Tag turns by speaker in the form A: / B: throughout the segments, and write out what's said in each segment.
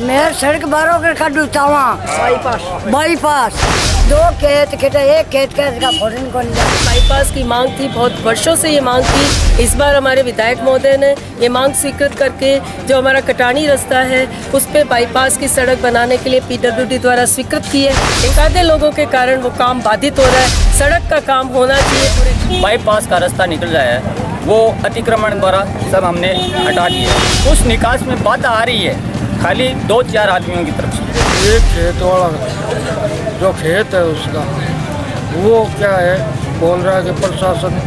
A: मैं सड़क बारह कर
B: बाईपास
A: बाईपास दो खेत खेता एक खेत का इसका को
B: बाईपास की मांग थी बहुत वर्षों से ये मांग थी। इस बार हमारे विधायक महोदय ने ये मांग स्वीकृत करके जो हमारा कटानी रास्ता है उस पर बाईपास की सड़क बनाने के लिए पीडब्ल्यूडी द्वारा स्वीकृत की है। एक आधे लोगों के कारण वो काम बाधित हो रहा है। सड़क का काम होना चाहिए। पूरे
C: बाईपास का रास्ता निकल रहा है। वो अतिक्रमण द्वारा सब हमने हटा दिए उस निकास में बाधा आ रही है। खाली दो चार आदमियों की तरफ़ से।
D: एक खेत वाला जो खेत है उसका वो क्या है बोल रहा है कि प्रशासन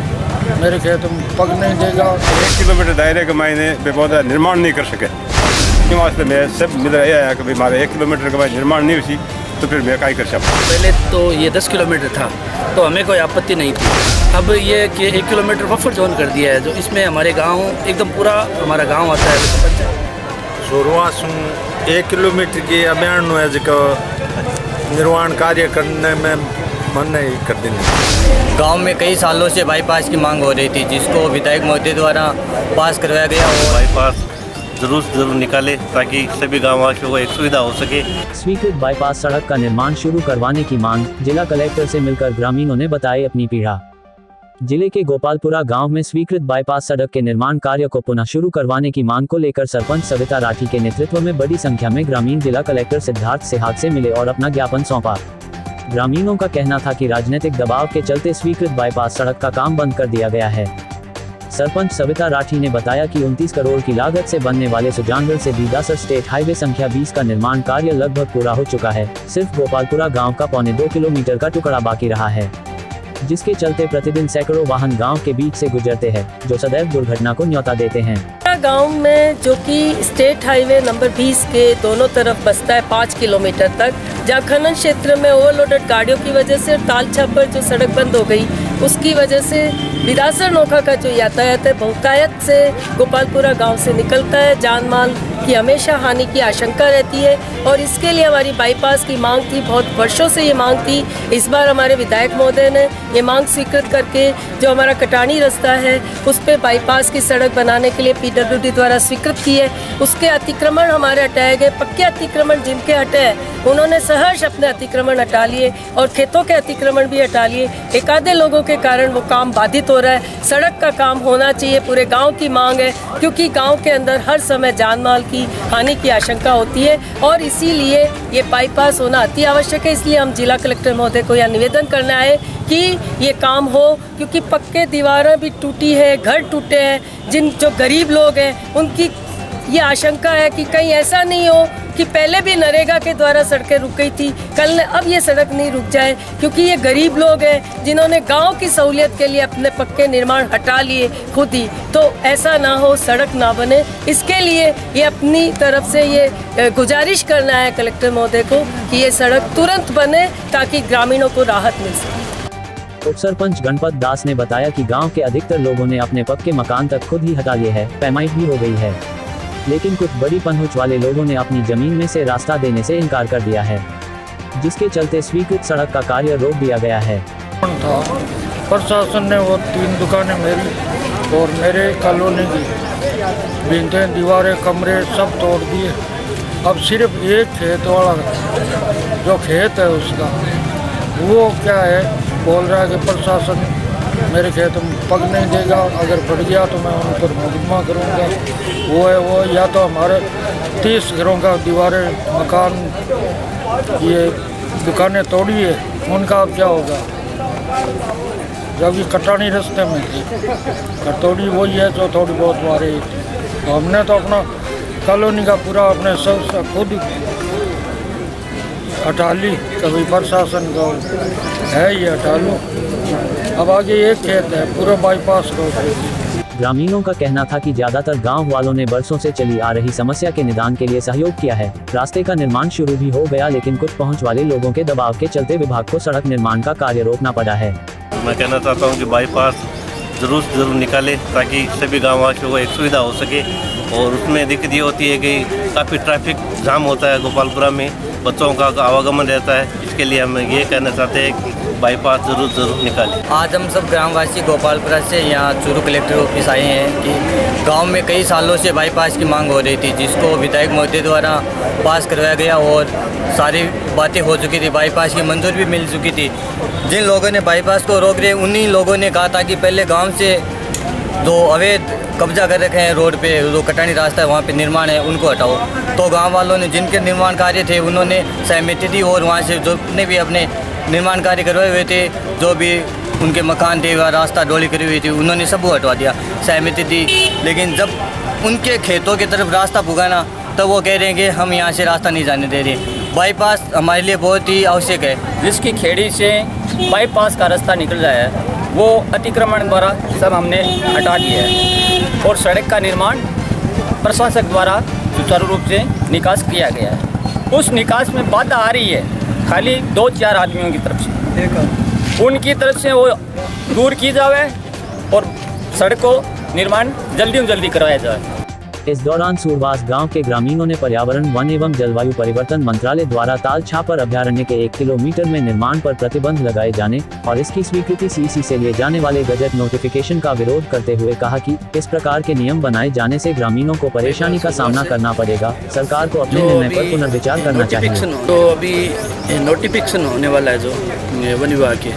D: मेरे खेत में पग नहीं देगा।
E: एक किलोमीटर दायरे के मायने पे पौधा निर्माण नहीं कर सके। इस वास्ते मैं सब मिल रहा है कि भाई हमारे एक किलोमीटर के बाद निर्माण नहीं हुई तो फिर मैं क्या कर सकता
F: पहले तो ये दस किलोमीटर था तो हमें कोई आपत्ति नहीं थी। अब ये कि एक किलोमीटर बफर जोन कर दिया है जो इसमें हमारे गाँव एकदम पूरा हमारा गाँव आता है
G: शुरुआत एक किलोमीटर के अभियान है जो निर्माण कार्य करने में मन नहीं कर देने
H: गाँव में कई सालों से बाईपास की मांग हो रही थी जिसको विधायक महोदय द्वारा पास करवाया गया और
I: बाईपास ज़रूर ज़रूर निकाले ताकि सभी गाँव वासियों को एक सुविधा हो सके।
J: स्वीकृत बाईपास सड़क का निर्माण शुरू करवाने की मांग जिला कलेक्टर से मिलकर ग्रामीणों ने बताई अपनी पीड़ा। ज़िले के गोपालपुरा गाँव में स्वीकृत बाईपास सड़क के निर्माण कार्य को पुनः शुरू करवाने की मांग को लेकर सरपंच सविता राठी के नेतृत्व में बड़ी संख्या में ग्रामीण जिला कलेक्टर सिद्धार्थ से हाथ से मिले और अपना ज्ञापन सौंपा। ग्रामीणों का कहना था कि राजनीतिक दबाव के चलते स्वीकृत बाईपास सड़क का काम बंद कर दिया गया है। सरपंच सविता राठी ने बताया कि 29 करोड़ की लागत से बनने वाले सुजानगढ़ से दीदासर स्टेट हाईवे संख्या 20 का निर्माण कार्य लगभग पूरा हो चुका है। सिर्फ़ गोपालपुरा गाँव का पौने दो किलोमीटर का टुकड़ा बाकी रहा है। जिसके चलते प्रतिदिन सैकड़ों वाहन गाँव के बीच से गुजरते हैं, जो सदैव दुर्घटना को न्योता देते हैं।
B: गाँव में जो कि स्टेट हाईवे नंबर 20 के दोनों तरफ़ बसता है पाँच किलोमीटर तक, जहाँ खनन क्षेत्र में ओवरलोडेड गाड़ियों की वजह से ताल छापर जो सड़क बंद हो गई, उसकी वजह से विदासर नौका का जो यातायात है, बहुतायत से गोपालपुरा गाँव से निकलता है, जान माल की हमेशा हानि की आशंका रहती है और इसके लिए हमारी बाईपास की मांग थी, बहुत वर्षों से ये मांग थी। इस बार हमारे विधायक महोदय ने ये मांग स्वीकृत करके जो हमारा कटानी रास्ता है, उस पर बाईपास की सड़क बनाने के लिए पीडब्ल्यूडी द्वारा स्वीकृत की है। उसके अतिक्रमण हमारे हटाए गए, पक्के अतिक्रमण जिनके हटे हैं, उन्होंने सहर्ष अपने अतिक्रमण हटा लिए और खेतों के अतिक्रमण भी हटा लिए। एक आधे लोगों के कारण वो काम बाधित हो रहा है। सड़क का काम होना चाहिए, पूरे गाँव की मांग है, क्योंकि गाँव के अंदर हर समय जान माल की हानि की आशंका होती है और इसीलिए ये बाईपास होना अति आवश्यक है। इसलिए हम जिला कलेक्टर महोदय को यह निवेदन करना है कि ये काम हो, क्योंकि पक्के दीवारें भी टूटी है, घर टूटे हैं। जिन जो गरीब लोग हैं, उनकी ये आशंका है कि कहीं ऐसा नहीं हो कि पहले भी नरेगा के द्वारा सड़कें रुक गई थी, कल अब ये सड़क नहीं रुक जाए, क्योंकि ये गरीब लोग हैं जिन्होंने गाँव की सहूलियत के लिए अपने पक्के निर्माण हटा लिए खुद ही। तो ऐसा ना हो, सड़क ना बने। इसके लिए ये अपनी तरफ़ से ये गुजारिश करना है कलेक्टर महोदय को कि ये सड़क तुरंत बने ताकि ग्रामीणों को राहत मिल सके।
J: उप सरपंच गणपत दास ने बताया कि गाँव के अधिकतर लोगों ने अपने पक्के मकान तक खुद ही हटा लिए है पैमाइट भी हो गई है। लेकिन कुछ बड़ी पनहुच वाले लोगों ने अपनी ज़मीन में से रास्ता देने से इनकार कर दिया है, जिसके चलते स्वीकृत सड़क का कार्य रोक दिया गया है।
D: प्रशासन ने वो तीन दुकानें मेरी और मेरे कॉलोनी की। भिंतें दीवारें, कमरे सब तोड़ दिए। अब सिर्फ़ एक खेत वाला जो खेत है उसका, वो क्या है? बोल रहा है कि प्रशासन मेरे खेत में पग नहीं देगा। अगर पड़ गया तो मैं उन पर मुकदमा करूँगा। वो है, वो या तो हमारे तीस घरों का दीवारें, मकान, ये दुकानें तोड़ी है उनका अब क्या होगा? जब ये कटानी रास्ते में थी कटौड़ी वही है जो थोड़ी बहुत मारे तो हमने तो अपना कॉलोनी का पूरा अपने सबसे खुद हटा ली, कभी प्रशासन का। है ये हटा लो। अब आगे एक खेत है पूरा बाईपास रोड
J: ग्रामीणों का कहना था कि ज़्यादातर गाँव वालों ने बरसों से चली आ रही समस्या के निदान के लिए सहयोग किया है। रास्ते का निर्माण शुरू भी हो गया लेकिन कुछ पहुँच वाले लोगों के दबाव के चलते विभाग को सड़क निर्माण का कार्य रोकना पड़ा है।
I: मैं कहना चाहता हूँ कि बाईपास ज़रूर ज़रूर निकाले ताकि सभी गाँव वासियों को एक सुविधा हो सके। और उसमें दिक्कत ये होती है कि काफ़ी ट्रैफ़िक जाम होता है गोपालपुरा में बच्चों का आवागमन रहता है। इसके लिए हम ये कहना चाहते हैं कि बाईपास ज़रूर ज़रूर निकालें
H: आज हम सब ग्रामवासी गोपालपुरा से यहाँ चूरू कलेक्टर ऑफ़िस आए हैं कि गाँव में कई सालों से बाईपास की मांग हो रही थी, जिसको विधायक महोदय द्वारा पास करवाया गया और सारी बातें हो चुकी थी बाईपास की मंजूर भी मिल चुकी थी। जिन लोगों ने बाईपास को रोक रहे उन्हीं लोगों ने कहा था कि पहले गाँव से जो अवैध कब्जा कर रखे हैं रोड पे, जो कटानी रास्ता है, वहाँ पे निर्माण है, उनको हटाओ। तो गाँव वालों ने जिनके निर्माण कार्य थे, उन्होंने सहमति दी और वहाँ से जो भी अपने निर्माण कार्य करवाए हुए थे, जो भी उनके मकान थे वह रास्ता डोली करी हुई थी, उन्होंने सब वो हटवा दिया, सहमति दी। लेकिन जब उनके खेतों की तरफ़ रास्ता पुगाना तो वो कह रहे हैं कि हम यहाँ से रास्ता नहीं जाने दे रहे। बाईपास हमारे लिए बहुत ही आवश्यक है।
C: जिसकी खेड़ी से बाईपास का रास्ता निकल रहा है, वो अतिक्रमण द्वारा सब हमने हटा दिया है। और सड़क का निर्माण प्रशासक द्वारा सुचारू रूप से निकास किया गया है। उस निकास में बाधा आ रही है। खाली दो चार आदमियों की तरफ़ से। उनकी तरफ़ से वो दूर की जावे और सड़कों निर्माण जल्दी जल्दी करवाया जाए।
J: इस दौरान सूरवास गाँव के ग्रामीणों ने पर्यावरण वन एवं जलवायु परिवर्तन मंत्रालय द्वारा ताल छापर अभ्यारण्य के एक किलोमीटर में निर्माण पर प्रतिबंध लगाए जाने और इसकी स्वीकृति सीसी से लिए जाने वाले गजट नोटिफिकेशन का विरोध करते हुए कहा कि इस प्रकार के नियम बनाए जाने से ग्रामीणों को परेशानी का सामना करना पड़ेगा। सरकार को अपने निर्णय पर पुनर्विचार करना चाहिए।
F: तो अभी नोटिफिकेशन होने वाला है जो वन विभाग के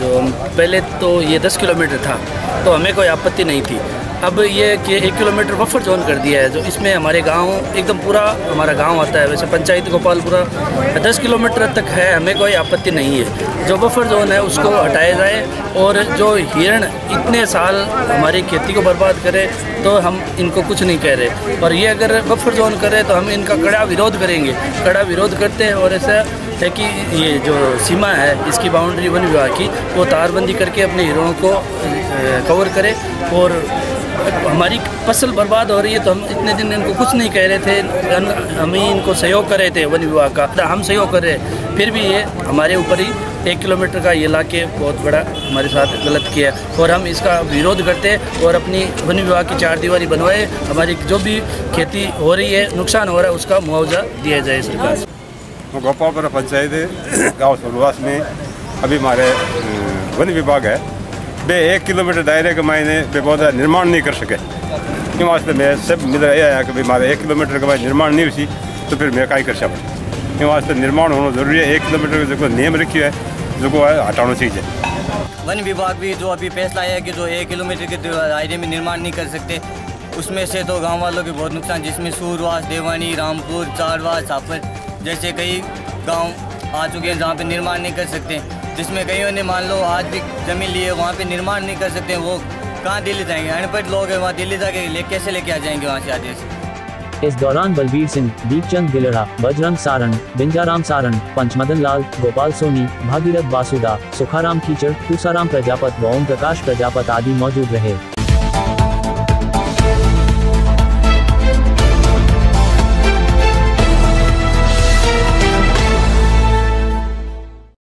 F: जो पहले तो ये दस किलोमीटर था तो हमें कोई आपत्ति नहीं थी। अब ये कि एक किलोमीटर बफर जोन कर दिया है, जो इसमें हमारे गाँव, एकदम पूरा हमारा गाँव आता है। वैसे पंचायत गोपालपुरा दस किलोमीटर तक है, हमें कोई आपत्ति नहीं है। जो बफर जोन है, उसको हटाया जाए और जो हिरण इतने साल हमारी खेती को बर्बाद करे तो हम इनको कुछ नहीं कह रहे। और ये अगर बफर जोन करे तो हम इनका कड़ा विरोध करेंगे। कड़ा विरोध करते हैं और ऐसा है कि ये जो सीमा है, इसकी बाउंड्री वन विभाग की, वो तारबंदी करके अपने हिरणों को कवर करे और हमारी फ़सल बर्बाद हो रही है तो हम इतने दिन इनको कुछ नहीं कह रहे थे। हम ही इनको सहयोग कर रहे थे वन विभाग का। तो हम सहयोग कर रहे फिर भी ये हमारे ऊपर ही एक किलोमीटर का ये ला के बहुत बड़ा हमारे साथ गलत किया और हम इसका विरोध करते और अपनी वन विभाग की चार दीवारी बनवाए। हमारी जो भी खेती हो रही है, नुकसान हो रहा है, उसका मुआवजा दिया जाए सरकार से।
E: गोपालपुरा पंचायत गाँव सुरवास में। अभी हमारे वन विभाग है। बे, एक किलोमीटर दायरे के मायने बे पौधा निर्माण नहीं कर सके। इन वास्ते मैं सब मिल यह है कि भाई हमारे एक किलोमीटर के बाद निर्माण नहीं हुई तो फिर मैं कहीं कर सकता इन वास्ते निर्माण होना ज़रूरी है? एक किलोमीटर का जो नियम रखी है जो है, हटाना चाहिए।
H: वन विभाग भी जो अभी फैसला है कि जो एक किलोमीटर के दायरे में निर्माण नहीं कर सकते, उसमें से तो गाँव वालों के बहुत नुकसान, जिसमें सूरवास, देवानी, रामपुर, चारवास छापर जैसे कई गाँव आ चुके हैं जहाँ पे निर्माण नहीं कर सकते। जिसमें कईयों ने मान लो आज भी ज़मीन लिए वहाँ पे निर्माण नहीं कर सकते, वो कहाँ दिल्ली जाएँगे? अनपढ़ लोग हैं, वहाँ दिल्ली जाके ले, कैसे लेके आ जाएँगे वहाँ से आदेश
J: इस दौरान बलबीर सिंह, दीपचंद गिलड़ा, बजरंग सारण, बिंजाराम सारण, पंचमदन लाल, गोपाल सोनी, भागीरथ बासुदा, सुखाराम कीचड़, तुसाराम प्रजापत व ओम प्रकाश प्रजापत आदि मौजूद रहे।